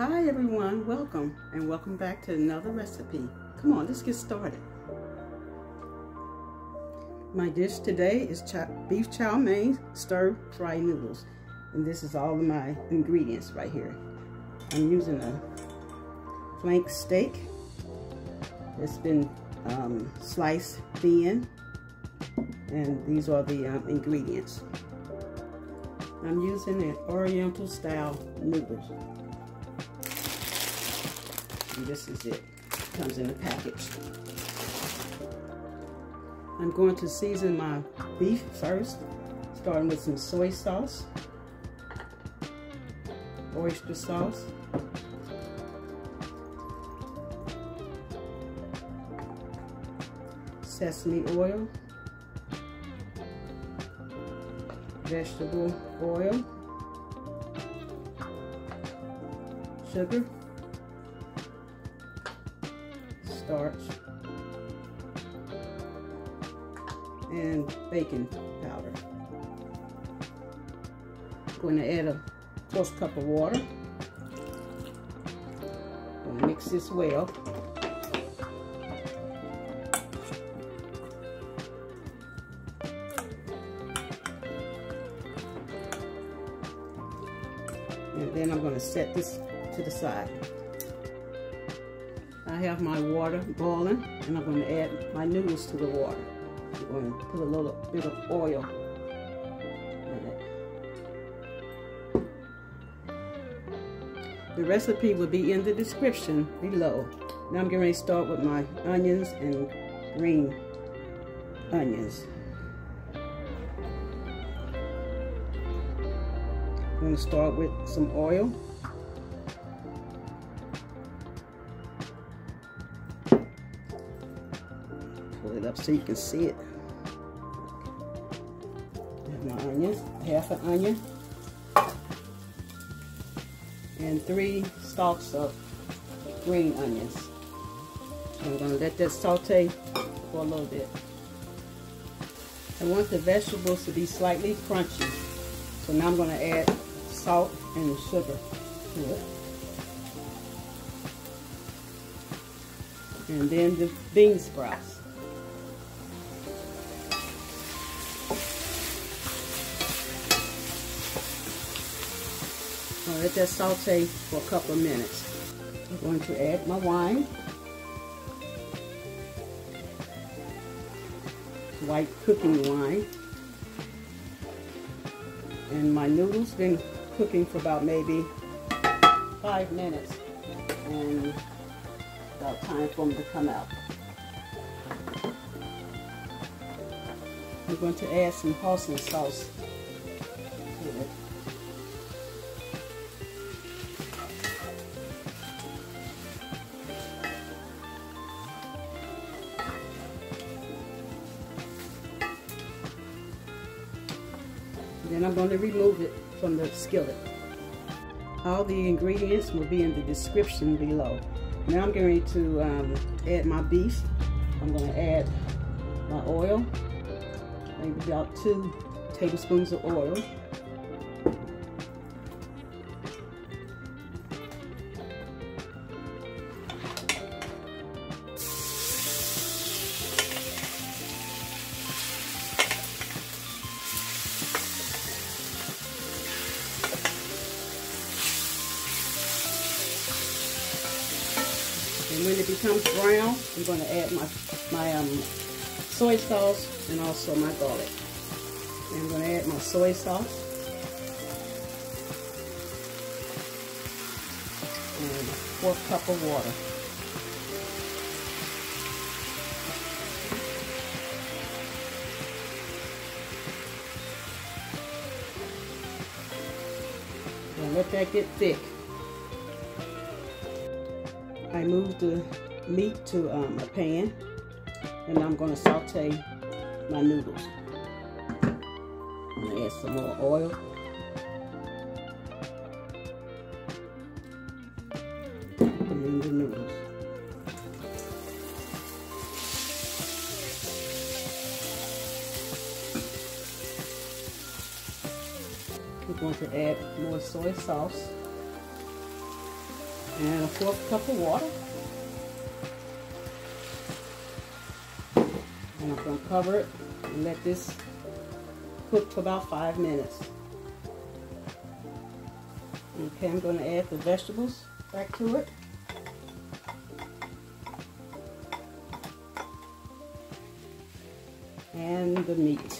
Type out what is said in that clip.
Hi everyone, welcome and welcome back to another recipe. Come on, let's get started. My dish today is beef chow mein stir fry noodles. And this is all of my ingredients right here. I'm using a flank steak. It's been um, sliced thin. And these are the um, ingredients. I'm using an oriental style noodles. And this is it. Comes in a package. I'm going to season my beef first, starting with some soy sauce, oyster sauce, sesame oil, vegetable oil, sugar, starch, and baking powder. I'm going to add a fourth cup of water. Going to mix this well. And then I'm going to set this to the side. I have my water boiling and I'm going to add my noodles to the water. I'm going to put a little bit of oil in it. The recipe will be in the description below. Now I'm getting ready to start with my onions and green onions. I'm going to start with some oil. Up so you can see it. my onions, half an onion, and three stalks of green onions. I'm going to let that saute for a little bit. I want the vegetables to be slightly crunchy. So now I'm going to add salt and sugar to it. And then the bean sprouts. Let that saute for a couple of minutes. I'm going to add my wine. White cooking wine. And my noodles been cooking for about maybe five minutes. And about time for them to come out. I'm going to add some hoisin sauce Then I'm going to remove it from the skillet. All the ingredients will be in the description below. Now I'm going to um, add my beef. I'm going to add my oil, maybe about two tablespoons of oil. It becomes brown, I'm going to add my, my um, soy sauce and also my garlic. And I'm going to add my soy sauce. And a fourth cup of water. Let that get thick. I moved the meat to um, a pan and I'm going to saute my noodles. I'm going to add some more oil. And the noodles. We're going to add more soy sauce. And a fourth cup of water. And I'm going to cover it and let this cook for about five minutes. Okay, I'm going to add the vegetables back to it. And the meat.